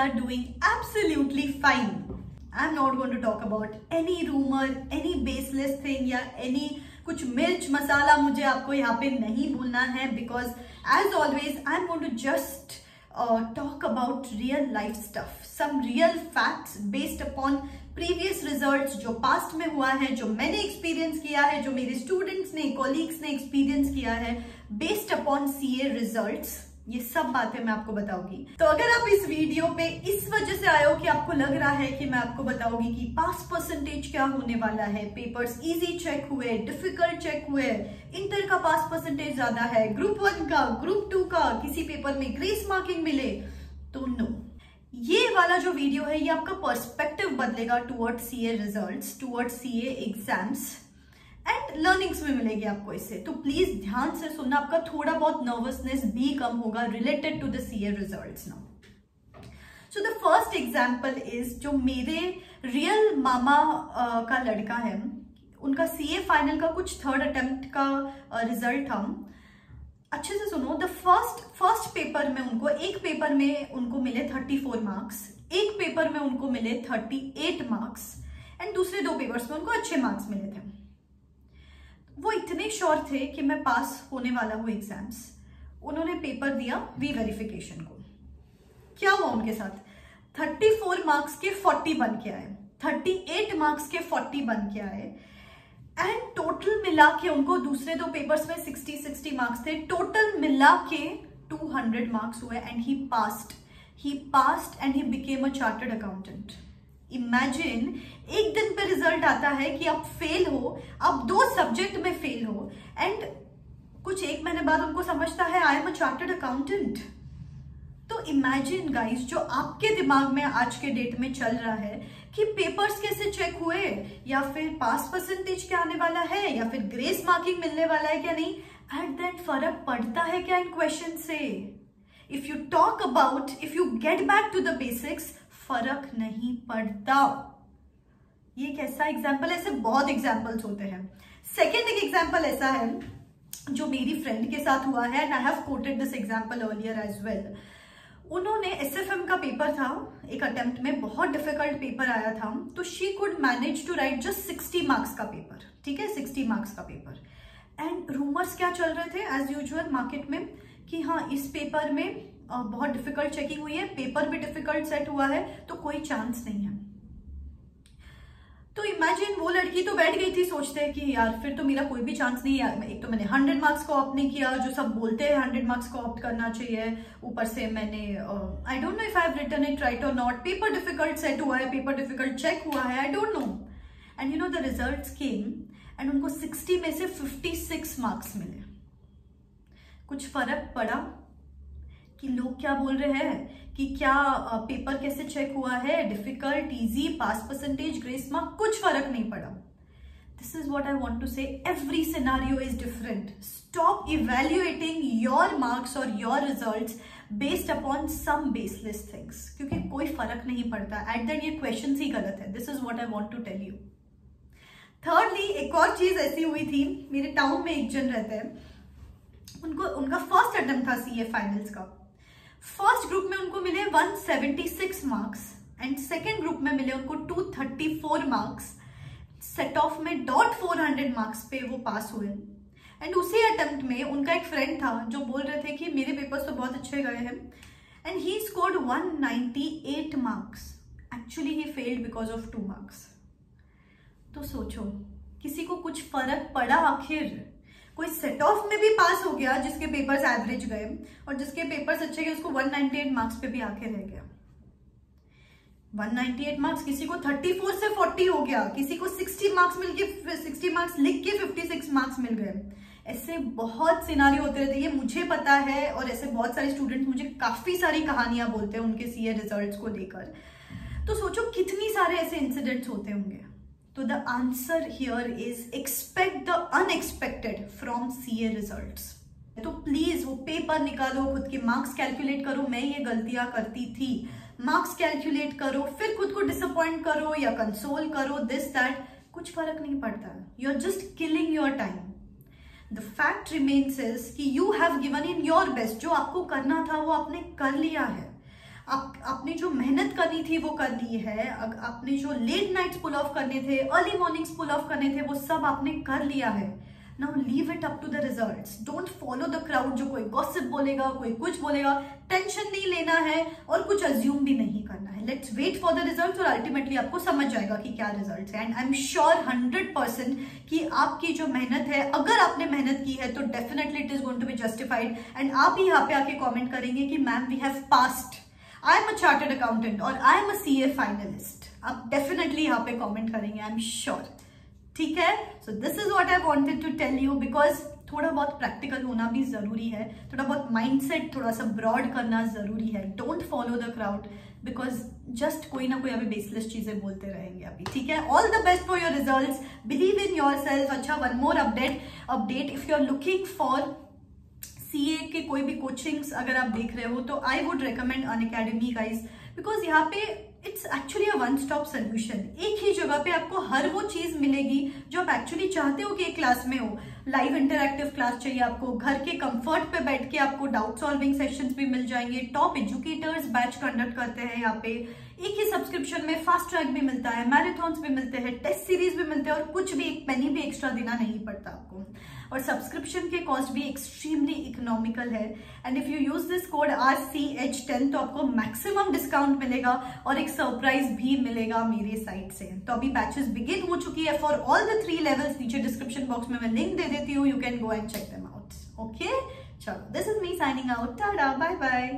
are doing absolutely fine. I'm not going to talk about any rumor, any baseless thing या any कुछ मिर्च मसाला मुझे आपको यहाँ पे नहीं भूलना है because as always I am to just uh, talk about real life stuff some real facts based upon previous results जो पास्ट में हुआ है जो मैंने एक्सपीरियंस किया है जो मेरे स्टूडेंट्स ने colleagues ने एक्सपीरियंस किया है based upon C A result ये सब बातें मैं आपको बताऊँगी। तो अगर आप इस वीडियो पे इस वजह से आए हो कि आपको लग रहा है कि मैं आपको बताऊँगी कि पास परसेंटेज क्या होने वाला है पेपर्स इजी चेक हुए डिफ़िकल्ट चेक हुए इंटर का पास परसेंटेज ज़्यादा है ग्रुप वन का ग्रुप टू का, किसी पेपर में ग्रेस मार्किंग मिले तो नो ये वाला जो वीडियो है, ये आपका पर्सपेक्टिव बदलेगा toward C A result toward C exams and learnings भी मिलेगी आपको इससे। तो प्लीज़ ध्यान से सुनना, आपका थोड़ा बहुत नर्वसनेस भी कम होगा related to the C A result now so the first example is जो मेरे रियल मामा का लड़का है, उनका सी ए फाइनल का कुछ थर्ड अटेम्प्ट का रिज़ल्ट था। अच्छे से सुनो द फ़र्स्ट फ़र्स्ट पेपर में उनको, एक पेपर में उनको मिले थर्टी फोर मार्क्स एक पेपर में उनको मिले थर्टी एट मार्क्स एंड दूसरे दो पेपर्स में उनको अच्छे मार्क्स मिले थे। वो इतने श्योर थे कि मैं पास होने वाला हूँ एग्ज़ाम्स उन्होंने पेपर दिया वी वेरिफिकेशन को। क्या हुआ उनके साथ? 34 मार्क्स के 40 बन के आए। 38 मार्क्स के 40 बन के आए। एंड टोटल मिला के उनको दूसरे दो पेपर्स में 60 60 मार्क्स थे। टोटल मिला के 200 मार्क्स हुए and he passed he passed and he became a chartered accountant imagine एक दिन पे रिज़ल्ट आता है कि आप फेल हो, आप दो सब्जेक्ट में फेल हो एंड कुछ एक महीने बाद उनको समझता है I am a chartered accountant तो इमेजिन गाइस जो आपके दिमाग में आज के डेट में चल रहा है, कि पेपर्स कैसे चेक हुए? या फिर पास परसेंटेज क्या आने वाला है? या फिर ग्रेस मार्किंग मिलने वाला है क्या नहीं? एट दैट फ़र्क पड़ता है क्या इन क्वेश्चन से? If you talk about if you get back to the basics फ़र्क नहीं पड़ता। ये कैसा एग्ज़ाम्पल ऐसे बहुत एग्जाम्पल्स होते हैं। सेकेंड एक एग्ज़ाम्पल ऐसा है, जो मेरी फ्रेंड के साथ हुआ है and I have quoted this example earlier as well उन्होंने एस एफ़ एम का पेपर था, एक अटेम्प्ट में बहुत डिफ़िकल्ट पेपर आया था तो she could manage to write just sixty marks का पेपर ठीक है सिक्सटी मार्क्स का पेपर एंड रूमर्स क्या चल रहे थे? एज यूजल मार्केट में कि हाँ इस पेपर में बहुत डिफ़िकल्ट चेकिंग हुई है पेपर भी डिफ़िकल्ट सेट हुआ है तो कोई चांस नहीं है। तो इमेजिन वो लड़की तो बैठ गई थी, सोचते हैं कि यार, फिर तो मेरा कोई भी चांस नहीं है। एक तो मैंने हंड्रेड मार्क्स को ऑप्ट नहीं किया, जो सब बोलते हैं हंड्रेड मार्क्स को ऑप्ट करना चाहिए। ऊपर से मैंने I don't know if I written it right और नॉट पेपर डिफ़िकल्ट सेट हुआ है पेपर डिफ़िकल्ट चेक हुआ है I don't know and you know the result came and उनको सिक्सटी में से फिफ्टी सिक्स मार्क्स मिले। कुछ फ़र्क पड़ा कि लोग क्या बोल रहे हैं? कि क्या पेपर कैसे चेक हुआ है? Difficult easy pass percentage grace mark कुछ फ़र्क नहीं पड़ा। This is what I want to say every scenario is different stop evaluating your marks और your result based upon some baseless things क्योंकि कोई फ़र्क नहीं पड़ता। एट दैट ये क्वेश्चन ही गलत है। This is what I want to tell you thirdly एक और चीज़ ऐसी हुई थी। मेरे टाउन में एक जन रहते हैं। उनको, उनका फ़र्स्ट अटेम्प्ट था सीए फाइनल्स का। फ़र्स्ट ग्रुप में उनको मिले 176 मार्क्स एंड सेकेंड ग्रुप में मिले उनको 234 मार्क्स सेट ऑफ़ में डॉट फोर हंड्रेड मार्क्स पे वो पास हुए। एंड उसी अटेम्प्ट में उनका एक फ्रेंड था जो बोल रहे थे कि मेरे पेपर्स तो बहुत अच्छे गए हैं। And he scored 198 marks actually he failed because of two marks तो सोचो, किसी को कुछ फ़र्क पड़ा आखिर? कोई सेट ऑफ़ में भी पास हो गया जिसके पेपर्स एवरेज गए, और जिसके पेपर्स अच्छे गए, उसको 198 मार्क्स पे भी आके रह गया। 198 मार्क्स किसी को 34 से 40 हो गया, किसी को 60 मार्क्स मिल के 60 मार्क्स लिख के 56 मार्क्स मिल गए। ऐसे बहुत सिनारी होते रहते ये मुझे पता है, और ऐसे बहुत सारे स्टूडेंट्स मुझे काफ़ी सारी कहानियाँ बोलते हैं उनके सीए रिजल्ट्स को लेकर। तो सोचो कितनी सारे ऐसे इंसिडेंट्स होते होंगे। तो the answer here is expect the unexpected from C A result तो प्लीज़ वो पेपर निकालो, खुद के मार्क्स कैलकुलेट करो, मैं ये गलतियाँ करती थी। मार्क्स कैलकुलेट करो, फिर खुद को डिसअपॉइंट करो या कंसोल करो दिस दैट कुछ फ़र्क नहीं पड़ता। You are just killing your time the fact remains is कि you have given in your best जो आपको करना था, वो आपने कर लिया है। आप आपने जो मेहनत करनी थी, वो कर ली है। आपने जो लेट नाइट्स पुल ऑफ़ करने थे अर्ली मॉर्निंग्स पुल ऑफ़ करने थे, वो सब आपने कर लिया है। Now leave it up to the results don't follow the crowd जो कोई गॉसिप बोलेगा, कोई कुछ बोलेगा। टेंशन नहीं लेना है और कुछ अज्यूम भी नहीं करना है। Let's wait for the result और अल्टीमेटली आपको समझ जाएगा कि क्या रिज़ल्ट है। And I am sure hundred percent कि आपकी जो मेहनत है, अगर आपने मेहनत की है तो definitely it is going to be justified and आप ही यहाँ पे आके कॉमेंट करेंगे कि ma'am we have passed I am a chartered accountant और I am a C A finalist आप डेफिनेटली यहाँ पे कॉमेंट करेंगे आई एम श्योर ठीक है? So this is what I wanted to tell you because थोड़ा बहुत प्रैक्टिकल होना भी ज़रूरी है। थोड़ा बहुत माइंडसेट थोड़ा सा ब्रॉड करना ज़रूरी है। Don't follow the crowd because just कोई ना कोई अभी बेसलेस चीज़ें बोलते रहेंगे अभी। ठीक है? All the best for your result believe in yourself अच्छा one more update update if you are looking for C A के कोई भी कोचिंग्स अगर आप देख रहे हो तो I would recommend Unacademy guys because यहाँ पे it's actually a one stop solution एक ही जगह पे आपको हर वो चीज़ मिलेगी जो आप एक्चुअली चाहते हो कि एक क्लास में हो. लाइव इंटरक्टिव क्लास चाहिए आपको, घर के कंफर्ट पे बैठ के आपको डाउट सॉल्विंग सेशंस भी मिल जाएँगे. टॉप एजुकेटर्स बैच कंडक्ट करते हैं यहाँ पे. एक ही सब्सक्रिप्शन में फास्ट ट्रैक भी मिलता है मैराथॉन्स भी मिलते हैं टेस्ट सीरीज़ भी मिलते हैं और कुछ भी, एक पेनी भी एक्स्ट्रा देना नहीं पड़ता आपको. और सब्सक्रिप्शन के कॉस्ट भी एक्सट्रीमली इकोनॉमिकल है. And if you use this code R C H ten तो आपको मैक्सिमम डिस्काउंट मिलेगा और एक सरप्राइज़ भी मिलेगा मेरे साइड से. तो अभी बैचेस बिगिन हो चुकी है. For all the three levels नीचे डिस्क्रिप्शन बॉक्स में मैं लिंक दे देती हूँ. You can go and check them out okay चलो this is me signing out bye bye